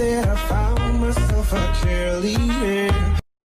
that I found myself a cheerleader.